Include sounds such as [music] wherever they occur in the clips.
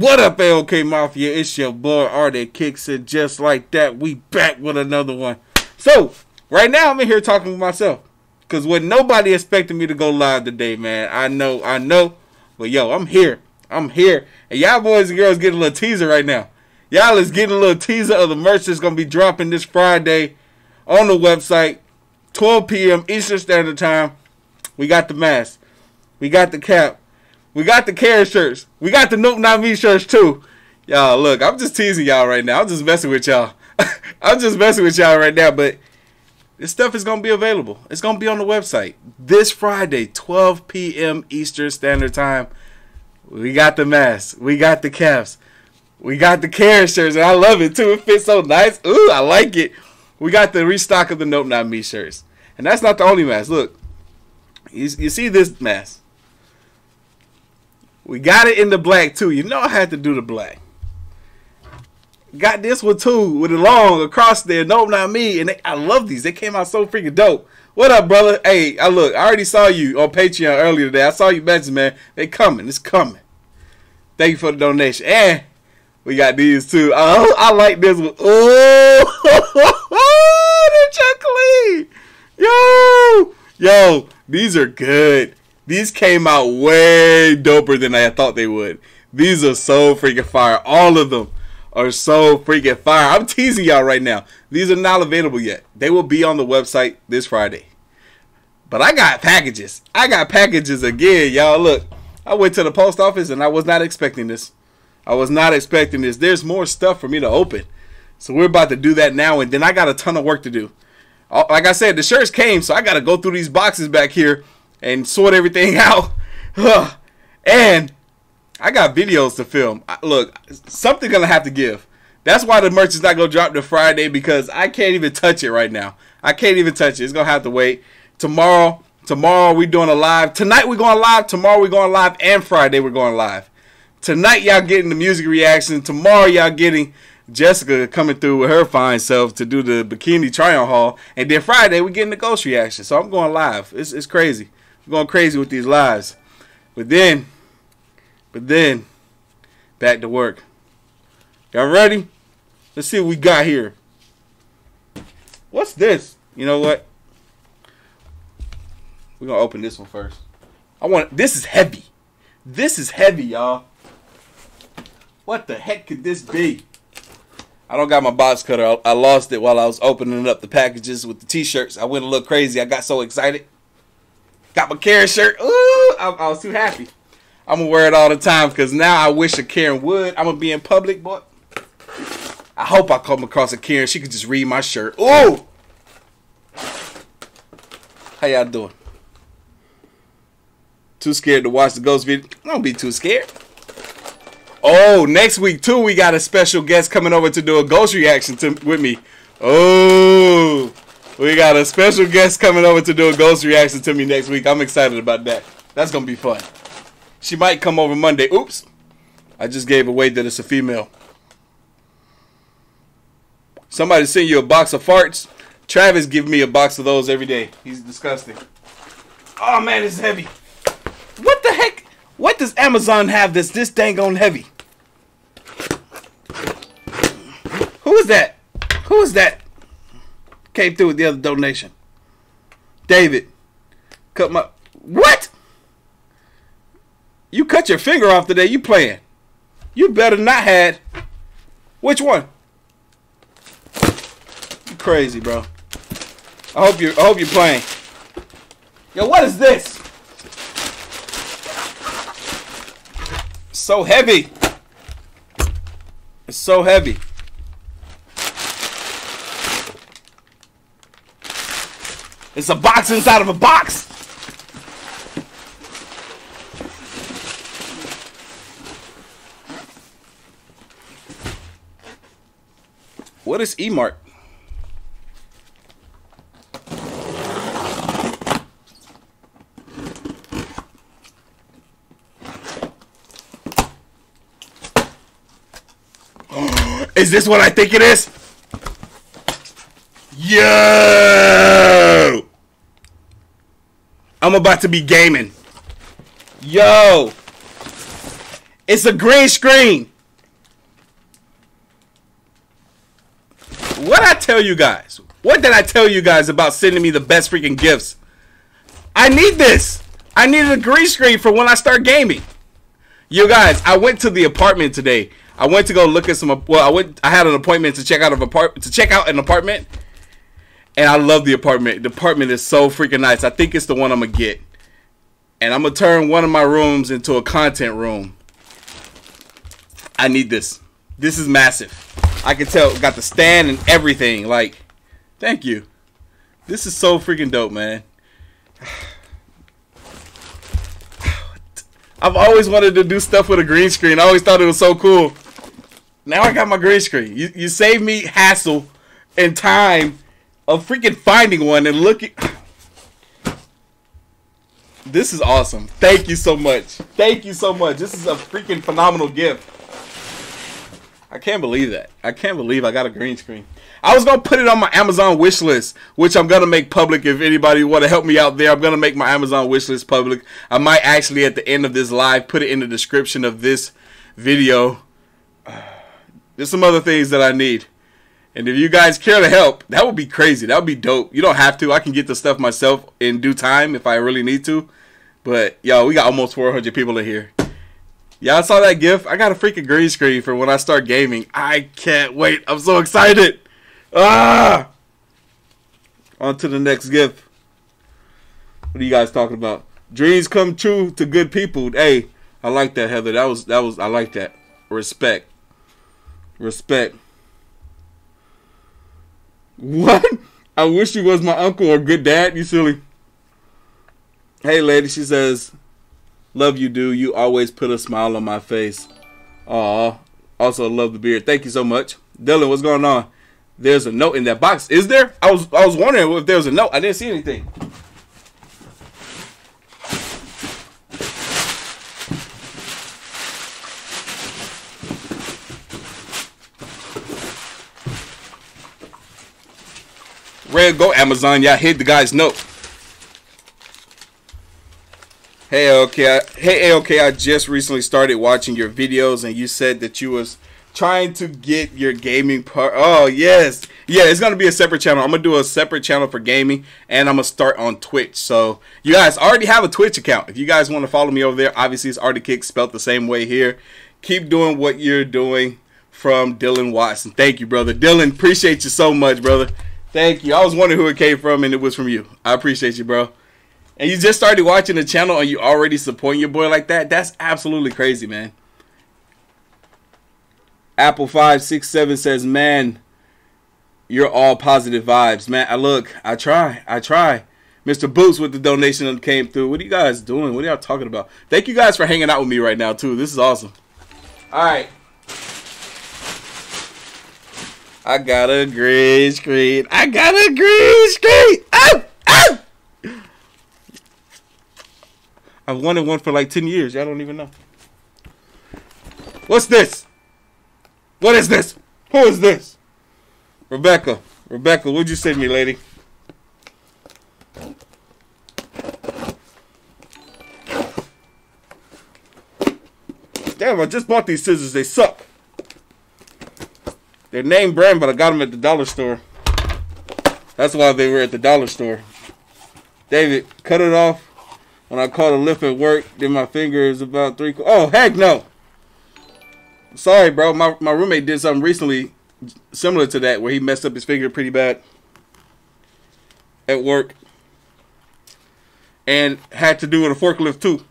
What up, LK Mafia? It's your boy ArtOfKickz It just like that. We back with another one. So, right now I'm in here talking with myself. Cause when nobody expected me to go live today, man. I know, I know. But yo, I'm here. I'm here. And y'all boys and girls getting a little teaser right now. Y'all is getting a little teaser of the merch that's gonna be dropping this Friday on the website, 12 p.m. Eastern Standard Time. We got the mask. We got the cap. We got the care shirts. We got the Nope Not Me shirts too. Y'all, look, I'm just teasing y'all right now. I'm just messing with y'all. [laughs] I'm just messing with y'all right now, but this stuff is gonna be available. It's gonna be on the website this Friday, 12 p.m. Eastern Standard Time. We got the masks. We got the caps. We got the care shirts, and I love it too. It fits so nice. Ooh, I like it. We got the restock of the Nope Not Me shirts, and that's not the only mask. Look, you, you see this mask? We got it in the black too. You know I had to do the black. Got this one too with the long across there. Nope, not me. And they, I love these. They came out so freaking dope. What up, brother? Hey, I look. I already saw you on Patreon earlier today. I saw you mention, man. They coming. It's coming. Thank you for the donation. And we got these too. Oh, I like this one. Oh, [laughs] the chocolate. Yo, yo, these are good. These came out way doper than I thought they would. These are so freaking fire. All of them are so freaking fire. I'm teasing y'all right now. These are not available yet. They will be on the website this Friday. But I got packages. I got packages again, y'all. Look, I went to the post office and I was not expecting this. I was not expecting this. There's more stuff for me to open. So we're about to do that now. And then I got a ton of work to do. Like I said, the shirts came, so I got to go through these boxes back here and sort everything [laughs] out. and I got videos to film. Look, something gonna have to give. That's why the merch is not gonna drop to Friday because I can't even touch it right now. I can't even touch it. It's gonna have to wait. Tomorrow, tomorrow we doing a live. Tonight we're going live. Tomorrow we're going live, and Friday we're going live. Tonight y'all getting the music reaction. Tomorrow y'all getting Jessica coming through with her fine self to do the bikini try on haul, and then Friday we getting the ghost reaction. So I'm going live. It's it's crazy going crazy with these lives. But then, but then, back to work. Y'all ready? Let's see what we got here. What's this? You know what? We're gonna open this one first. I want this is heavy. This is heavy, y'all. What the heck could this be? I don't got my box cutter. I, I lost it while I was opening up the packages with the t-shirts. I went a little crazy. I got so excited. Got my Karen shirt. Ooh, I, I, was too happy. I'm gonna wear it all the time because now I wish a Karen would. I'm gonna be in public, but I hope I come across a Karen. She could just read my shirt. Ooh. How y'all doing? Too scared to watch the ghost video? Don't be too scared. Oh, next week too, we got a special guest coming over to do a ghost reaction to with me. Oh. We got a special guest coming over to do a ghost reaction to me next week. I'm excited about that. That's to be fun. She might come over Monday. Oops. I just gave away that it's a female. Somebody sent you a box of farts. Travis give me a box of those every day. He's disgusting. Oh man, it's heavy. What the heck? What does Amazon have that's this dang on heavy? Who is that? Who is that? Came through with the other donation. David, cut my what? You cut your finger off today. You playing? You better not had. Which one? You crazy, bro. I hope you. I hope you're playing. Yo, what is this? so heavy. It's so heavy. It's a box inside of a box. What is E-Mart? [gasps] is this what I think it is? Yo! I'm about to be gaming. Yo. It's a green screen. What I tell you guys? What did I tell you guys about sending me the best freaking gifts? I need this. I need a green screen for when I start gaming. You guys, I went to the apartment today. I went to go look at some. Well, I went. I had an appointment to check out of apart to check out an apartment, and I love the apartment. The apartment is so freaking nice. I think it's the one I'm gonna get, and I'm gonna turn one of my rooms into a content room. I need this. This is massive. I can tell. Got the stand and everything. Like, thank you. This is so freaking dope, man. [sighs] I've always wanted to do stuff with a green screen. I always thought it was so cool. Now I got my green screen. You you save me hassle and time of freaking finding one and looking. This is awesome. Thank you so much. Thank you so much. This is a freaking phenomenal gift. I can't believe that. I can't believe I got a green screen. I was gonna put it on my Amazon wish list, which I'm gonna make public. If anybody want to help me out there, I'm gonna make my Amazon wish list public. I might actually at the end of this live put it in the description of this video. [sighs] There's some other things that I need. And if you guys care to help, that would be crazy. That would be dope. You don't have to. I can get the stuff myself in due time if I really need to. But yo, we got almost 400 people in here. Y'all saw that GIF? I got a freaking green screen for when I start gaming. I can't wait. I'm so excited. Ah! On to the next GIF. What are you guys talking about? Dreams come true to good people. Hey, I like that, Heather. That was that was I like that. Respect. Respect. What? I wish you was my uncle or good dad, you silly. Hey lady, she says, Love you, dude. You always put a smile on my face. Aw. Also love the beard. Thank you so much. Dylan, what's going on? There's a note in that box. Is there? I was I was wondering if there was a note. I didn't see anything. Red, go Amazon. Y'all hit the guy's note. Hey, okay. Hey, okay. I just recently started watching your videos, and you said that you was trying to get your gaming part. Oh, yes. Yeah, it's going to be a separate channel. I'm going to do a separate channel for gaming, and I'm going to start on Twitch. So, you guys already have a Twitch account. If you guys want to follow me over there, obviously it's ArtOfKickz spelled the same way here. Keep doing what you're doing from Dylan Watson. Thank you, brother. Dylan, appreciate you so much, brother. Thank you. I was wondering who it came from, and it was from you. I appreciate you, bro and you just started watching the channel and you already supporting your boy like that, that's absolutely crazy, man. Apple five six seven says, "Man, you're all positive vibes, man. I look, I try, I try." Mr. Boots with the donation that came through. What are you guys doing? What are y'all talking about? Thank you guys for hanging out with me right now too. This is awesome. All right. I got a green screen. I got a green screen. Oh, oh. I've wanted one for like 10 years. Y'all don't even know. What's this? What is this? Who is this? Rebecca. Rebecca, what'd you send me, lady? Damn, I just bought these scissors. They suck. They're name brand, but I got them at the dollar store. That's why they were at the dollar store. David, cut it off when I caught a lift at work, then my finger is about three. Oh heck no! Sorry, bro. My my roommate did something recently similar to that where he messed up his finger pretty bad at work and had to do with a forklift too.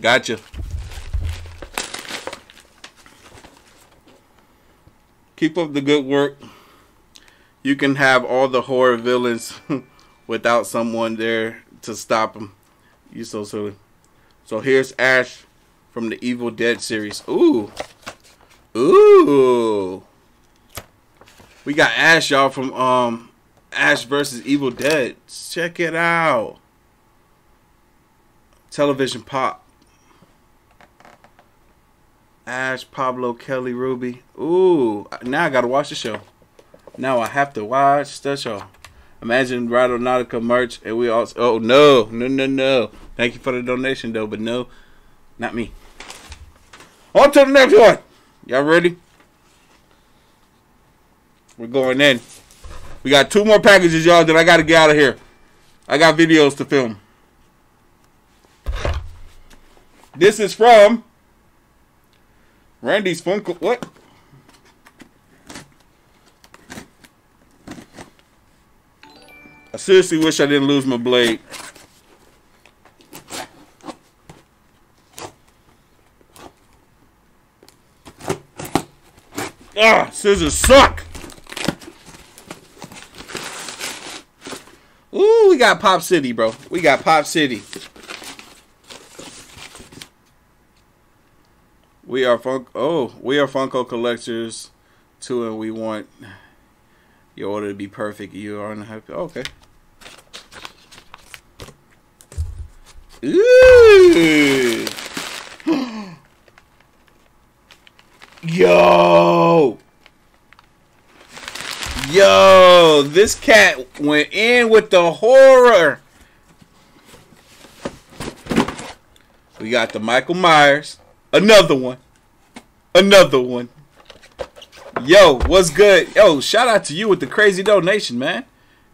Gotcha. Keep up the good work. You can have all the horror villains [laughs] without someone there to stop them. You so silly. So here's Ash from the Evil Dead series. Ooh. Ooh. We got Ash, y'all, from um Ash versus Evil Dead. Check it out. Television Pop. Ash, Pablo, Kelly, Ruby. Ooh, now I gotta watch the show. Now I have to watch the show. Imagine Radonautica merch, and we also. Oh no, no, no, no! Thank you for the donation, though, but no, not me. On to the next one. Y'all ready? We're going in. We got two more packages, y'all, that I gotta get out of here. I got videos to film. This is from Randy's Funko. What? I seriously wish I didn't lose my blade. Ah, scissors suck. Ooh, we got Pop City, bro. We got Pop City. We are funk. Oh, we are Funko collectors too, and we want your order to be perfect. You are unhappy. Okay. Ooh. [gasps] Yo. Yo, this cat went in with the horror. We got the Michael Myers. Another one. Another one. Yo, what's good? Yo, shout out to you with the crazy donation, man.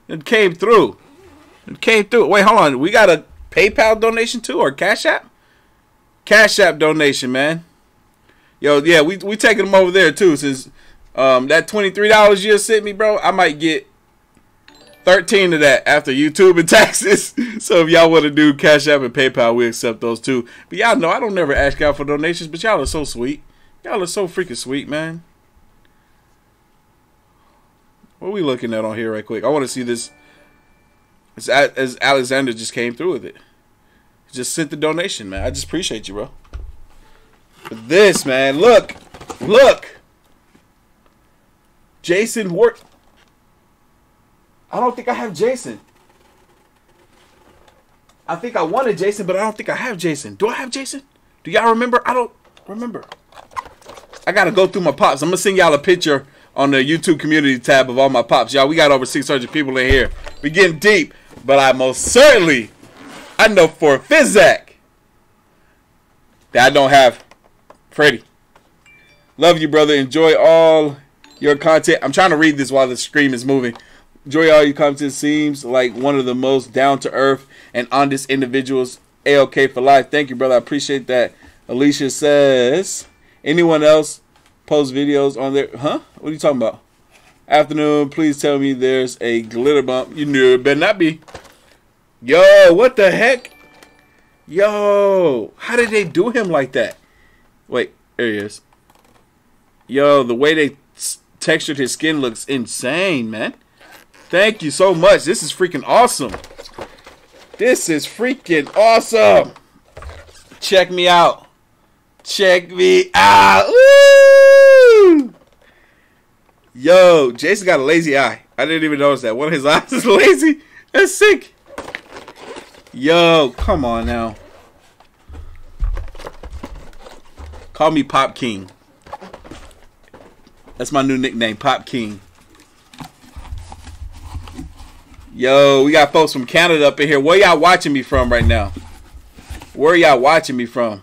It came through. It came through. Wait, hold on. We got a PayPal donation too or Cash App? Cash App donation, man. Yo, yeah, we we taking them over there too. Since um, that twenty three dollars you sent me, bro, I might get thirteen of that after YouTube and [laughs] taxes. so if y'all want to do Cash App and PayPal, we accept those too. But y'all know I don't never ask y'all for donations, but y'all are so sweet. Y'all are so freaking sweet, man. What are we looking at on here, right quick? I want to see this. As, as Alexander just came through with it. Just sent the donation, man. I just appreciate you, bro. But this, man, look, look. Jason Wart. I don't think I have Jason. I think I wanted Jason, but I don't think I have Jason. Do I have Jason? Do y'all remember? I don't remember. I gotta go through my pops. I'm gonna send y'all a picture on the YouTube community tab of all my pops. Y'all, we got over 600 people in here. We getting deep, but I most certainly, I know for Fizak that I don't have Freddy. Love you, brother. Enjoy all your content. I'm trying to read this while the screen is moving. Enjoy all your content. Seems like one of the most down to earth and honest individuals. AOK for life. Thank you, brother. I appreciate that. Alicia says, anyone else post videos on there? Huh? What are you talking about? Afternoon. Please tell me there's a glitter bump. You knew it better not be. Yo, what the heck? Yo, how did they do him like that? Wait, there he is. Yo, the way they textured his skin looks insane, man. Thank you so much. This is freaking awesome. This is freaking awesome. Check me out. Check me out. Woo! Yo, Jason got a lazy eye. I didn't even notice that. One of his [laughs] eyes is lazy. That's sick. Yo, come on now. Call me Pop King. That's my new nickname, Pop King. Yo, we got folks from Canada up in here. Where y'all watching me from right now? Where y'all watching me from?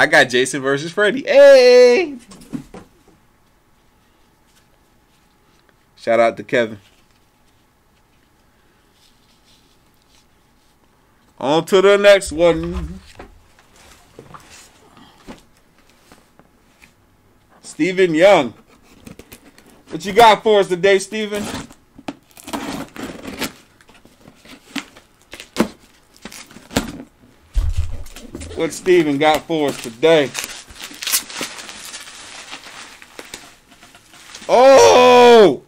I got Jason versus Freddy. Hey! Shout out to Kevin. On to the next one. Stephen Young. What you got for us today, Stephen? What Steven got for us today? Oh!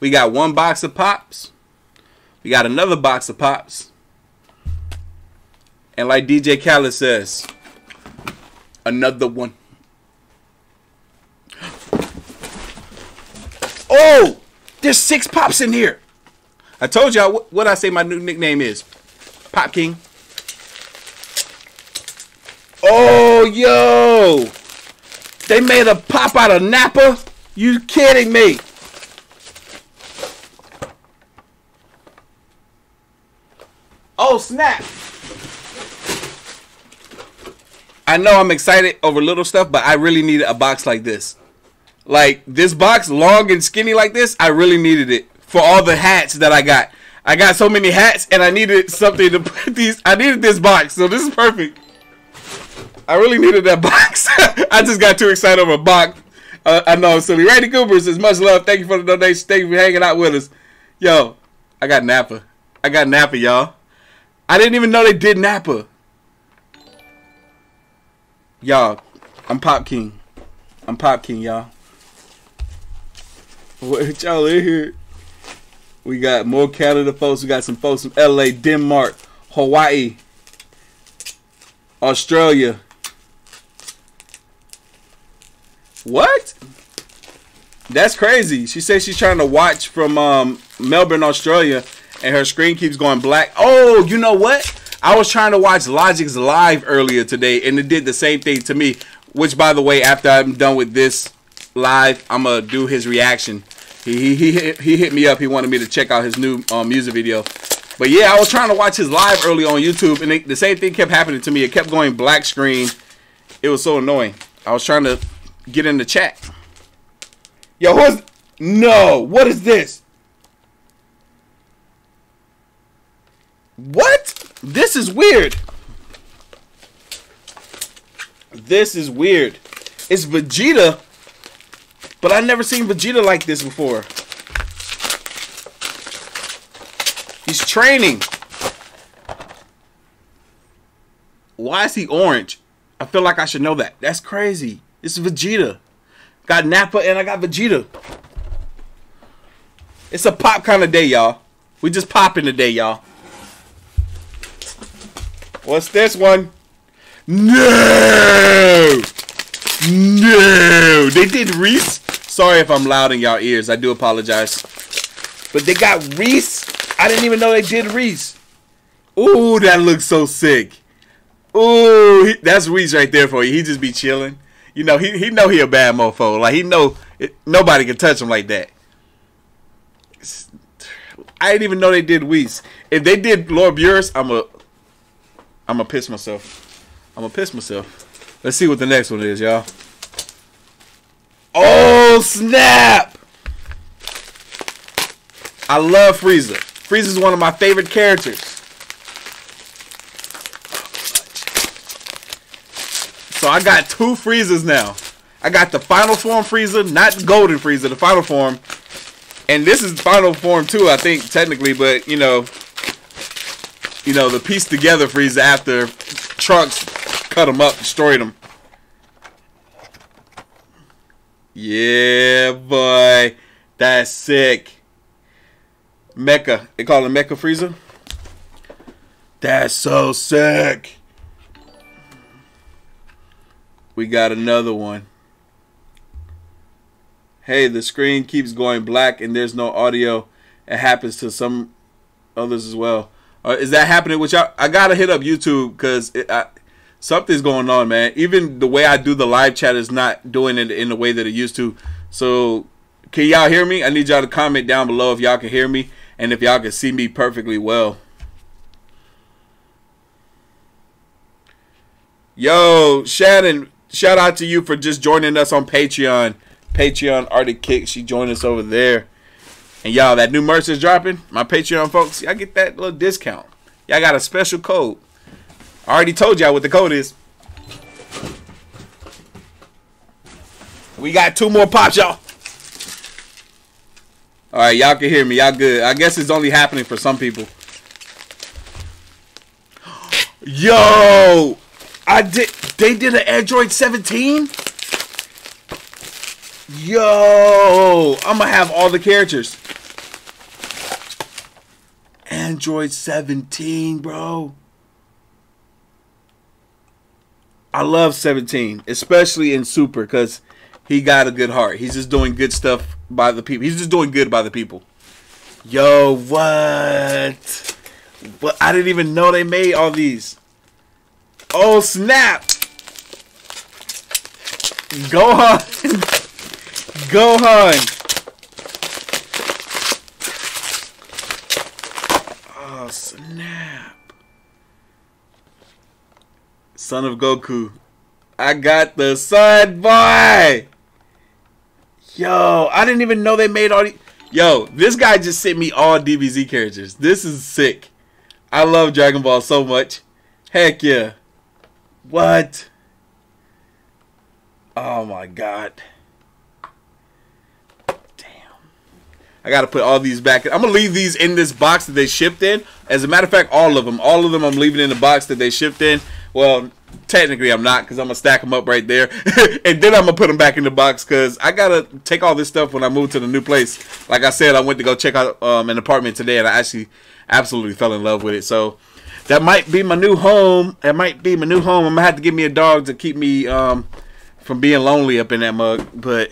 We got one box of pops. We got another box of pops. And like DJ Khaled says, another one. Oh, there's six pops in here. I told y'all what, I say my new nickname is. Pop King. Oh, yo. They made a pop out of Nappa? You kidding me? Oh, snap. I know I'm excited over little stuff, but I really needed a box like this. Like this box, long and skinny like this, I really needed it for all the hats that I got. I got so many hats, and I needed something to put these. I needed this box, so this is perfect. I really needed that [laughs] box. I just got too excited over a box. Uh, I know, silly. Randy Cooper says, much love. Thank you for the donation. Thank you for hanging out with us. Yo, I got Nappa. I got Nappa, y'all. I didn't even know they did Nappa. Y'all, I'm Pop King. I'm Pop King, y'all. What y'all in here? We got more Canada folks. We got some folks from LA, Denmark, Hawaii, Australia. What? That's crazy. She says she's trying to watch from um, Melbourne, Australia, and her screen keeps going black. Oh, you know what? I was trying to watch Logic's live earlier today, and it did the same thing to me. Which, by the way, after I'm done with this live, I'm gonna do his reaction. He he he, he hit me up. He wanted me to check out his new um, music video. But yeah, I was trying to watch his live early on YouTube, and it, the same thing kept happening to me. It kept going black screen. It was so annoying. I was trying to get in the chat. Yo, who's no? What is this? What? This is weird. This is weird. It's Vegeta, but I've never seen Vegeta like this before. He's training. Why is he orange? I feel like I should know that. That's crazy. It's Vegeta. Got Nappa and I got Vegeta. It's a pop kind of day, y'all. We just popping today, y'all. What's this one? No! No! They did Reese. Sorry if I'm loud in y'all ears. I do apologize. But they got Reese. I didn't even know they did Reese. Ooh, that looks so sick. Ooh, he, that's Reese right there for you. He just be chilling. You know, he he know he a bad mofo. Like he know it, nobody can touch him like that. I didn't even know they did Reese. If they did Lord Beerus, I'm a I'm gonna piss myself. I'm gonna piss myself. Let's see what the next one is, y'all. Oh Oh, snap! I love Frieza. Frieza's one of my favorite characters. So I got two Friezas now. I got the final form Frieza, not golden Frieza, the final form. And this is final form too, I think, technically, but you know, you know, the piece together Frieza after Trunks cut him up, destroyed him. Yeah, boy. That's sick. Mecha. They call him Mecha Frieza. That's so sick. We got another one. Hey, the screen keeps going black and there's no audio. It happens to some others as well. Uh, is that happening with y'all? I gotta hit up YouTube because something's going on, man. Even the way I do the live chat is not doing it in the way that it used to. So, can y'all hear me? I need y'all to comment down below if y'all can hear me and if y'all can see me perfectly well. Yo, Shannon, shout out to you for just joining us on Patreon. Patreon ArtOfKickz, she joined us over there. And y'all, that new merch is dropping. My Patreon folks, y'all get that little discount. Y'all got a special code. I already told y'all what the code is. We got two more pops, y'all. All right, y'all can hear me. Y'all good. I guess it's only happening for some people. [gasps] Yo, I did. They did an Android 17. Yo, I'm gonna have all the characters. Android 17, bro. I love 17, especially in Super, because he got a good heart. He's just doing good stuff by the people. He's just doing good by the people. Yo, what? What? I didn't even know they made all these. Oh snap! Gohan, [laughs] Gohan. Oh snap! Son of Goku. I got the sun boy. Yo, I didn't even know they made all these. Yo, this guy just sent me all DBZ characters. This is sick. I love Dragon Ball so much. Heck yeah. What? Oh my god. Damn. I gotta put all these back. I'm gonna leave these in this box that they shipped in. As a matter of fact, all of them. All of them I'm leaving in the box that they shipped in. Well, technically I'm not because I'm gonna stack them up right there, [laughs] and then I'm gonna put them back in the box because I gotta take all this stuff when I move to the new place. Like I said, I went to go check out um, an apartment today, and I actually absolutely fell in love with it. So that might be my new home. That might be my new home. I'm gonna have to give me a dog to keep me um, from being lonely up in that mug, but.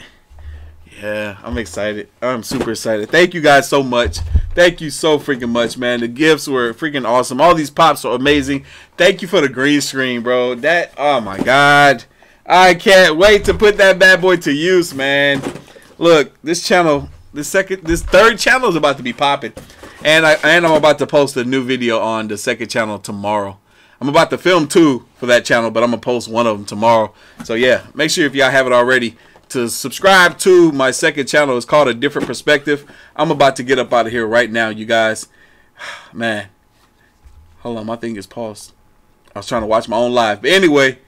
Yeah, I'm excited. I'm super excited. Thank you guys so much. Thank you so freaking much, man. The gifts were freaking awesome. All these pops are amazing. Thank you for the green screen, bro. That oh my god. I can't wait to put that bad boy to use, man. Look, this channel, this second this third channel is about to be popping. And I and I'm about to post a new video on the second channel tomorrow. I'm about to film two for that channel, but I'm gonna post one of them tomorrow. So yeah, make sure if y'all have it already to subscribe to my second channel. It's called A Different Perspective. I'm about to get up out of here right now, you guys. [sighs] Man, hold on, my thing is paused. I was trying to watch my own live. But anyway,